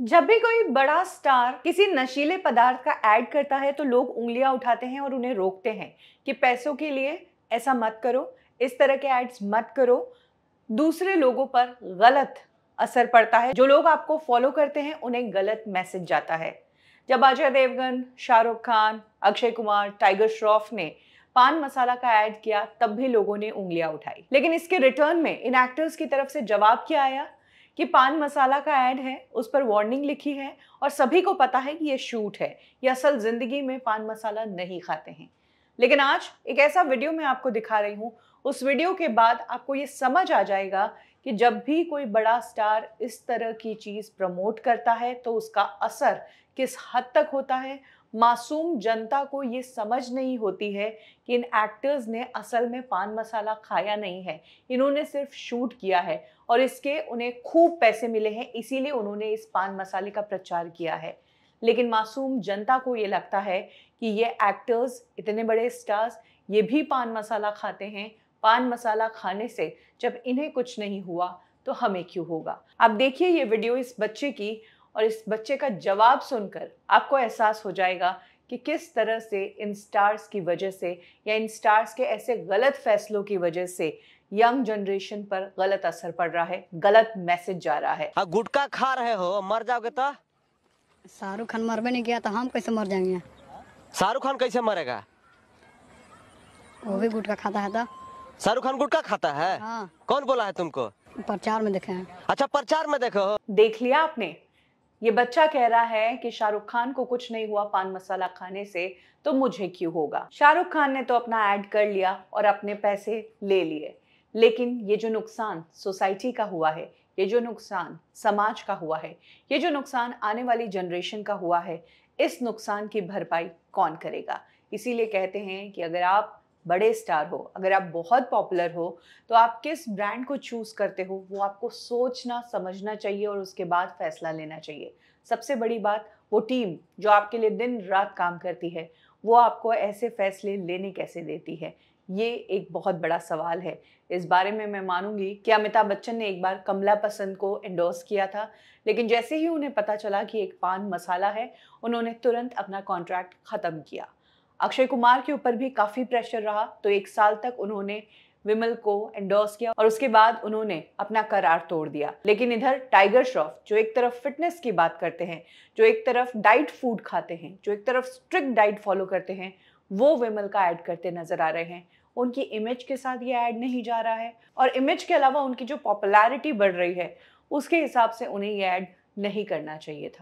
जब भी कोई बड़ा स्टार किसी नशीले पदार्थ का ऐड करता है तो लोग उंगलियाँ उठाते हैं और उन्हें रोकते हैं कि पैसों के लिए ऐसा मत करो, इस तरह के एड्स मत करो। दूसरे लोगों पर गलत असर पड़ता है। जो लोग आपको फॉलो करते हैं, उन्हें गलत मैसेज जाता है। जब अजय देवगन, शाहरुख खान, अक्षय कुमार, टाइगर श्रॉफ ने पान मसाला का ऐड किया, तब भी लोगों ने उंगलियाँ उठाई। लेकिन इसके रिटर्न में इन एक्टर्स की तरफ़ से जवाब क्या आया? कि पान मसाला का ऐड है, उस पर वार्निंग लिखी है और सभी को पता है कि ये शूट है, ये असल ज़िंदगी में पान मसाला नहीं खाते हैं। लेकिन आज एक ऐसा वीडियो मैं आपको दिखा रही हूँ, उस वीडियो के बाद आपको ये समझ आ जाएगा कि जब भी कोई बड़ा स्टार इस तरह की चीज़ प्रमोट करता है तो उसका असर किस हद तक होता है मासूम जनता को ये समझ नहीं होती है कि इन एक्टर्स ने असल में पान मसाला खाया नहीं है। इन्होंने सिर्फ़ शूट किया है और इसके उन्हें खूब पैसे मिले हैं, इसीलिए उन्होंने इस पान मसाले का प्रचार किया है। लेकिन मासूम जनता को ये लगता है कि ये एक्टर्स इतने बड़े स्टार्स ये भी पान मसाला खाते हैं। पान मसाला खाने से जब इन्हें कुछ नहीं हुआ तो हमें क्यों होगा? आप देखिए ये वीडियो इस बच्चे की और इस बच्चे का जवाब सुनकर आपको एहसास हो जाएगा कि किस तरह से इन स्टार्स की वजह से या इन स्टार्स के ऐसे गलत फैसलों की वजह से यंग जनरेशन पर गलत असर पड़ रहा है गलत मैसेज जा रहा है। हाँ गुटखा खा रहे हो मर जाओगे तो? शाहरुख खान मरबे नहीं किया तो हम कैसे मर जाएँगे? शाहरुख खान कैसे मरेगा? वो भी गुटखा खाता है तो। शाहरुख खान गुटखा खाता है? हाँ। कौन बोला है तुमको? प्रचार में देखे हैं। अच्छा प्रचार में देखो। देख लिया आपने? ये बच्चा कह रहा है कि शाहरुख खान को कुछ नहीं हुआ पान मसाला खाने से तो मुझे क्यों होगा? शाहरुख खान ने तो अपना ऐड कर लिया और अपने पैसे ले लिए। लेकिन ये जो नुकसान सोसाइटी का हुआ है, ये जो नुकसान समाज का हुआ है, ये जो नुकसान आने वाली जनरेशन का हुआ है, इस नुकसान की भरपाई कौन करेगा? इसीलिए कहते हैं कि अगर आप बड़े स्टार हो, अगर आप बहुत पॉपुलर हो तो आप किस ब्रांड को चूज़ करते हो, वो आपको सोचना, समझना चाहिए और उसके बाद फैसला लेना चाहिए। सबसे बड़ी बात, वो टीम जो आपके लिए दिन रात काम करती है, वो आपको ऐसे फैसले लेने कैसे देती है? ये एक बहुत बड़ा सवाल है। इस बारे में मैं मानूँगी कि अमिताभ बच्चन ने एक बार कमला पसंद को एंडोर्स किया था, लेकिन जैसे ही उन्हें पता चला कि एक पान मसाला है, उन्होंने तुरंत अपना कॉन्ट्रैक्ट ख़त्म किया। अक्षय कुमार के ऊपर भी काफ़ी प्रेशर रहा तो एक साल तक उन्होंने विमल को एंडोर्स किया और उसके बाद उन्होंने अपना करार तोड़ दिया। लेकिन इधर टाइगर श्रॉफ जो एक तरफ़ फिटनेस की बात करते हैं, जो एक तरफ़ डाइट फ़ूड खाते हैं, जो एक तरफ़ स्ट्रिक्ट डाइट फॉलो करते हैं, वो विमल का ऐड करते नज़र आ रहे हैं। उनकी इमेज के साथ ये ऐड नहीं जा रहा है और इमेज के अलावा उनकी जो पॉपुलैरिटी बढ़ रही है, उसके हिसाब से उन्हें ये ऐड नहीं करना चाहिए था।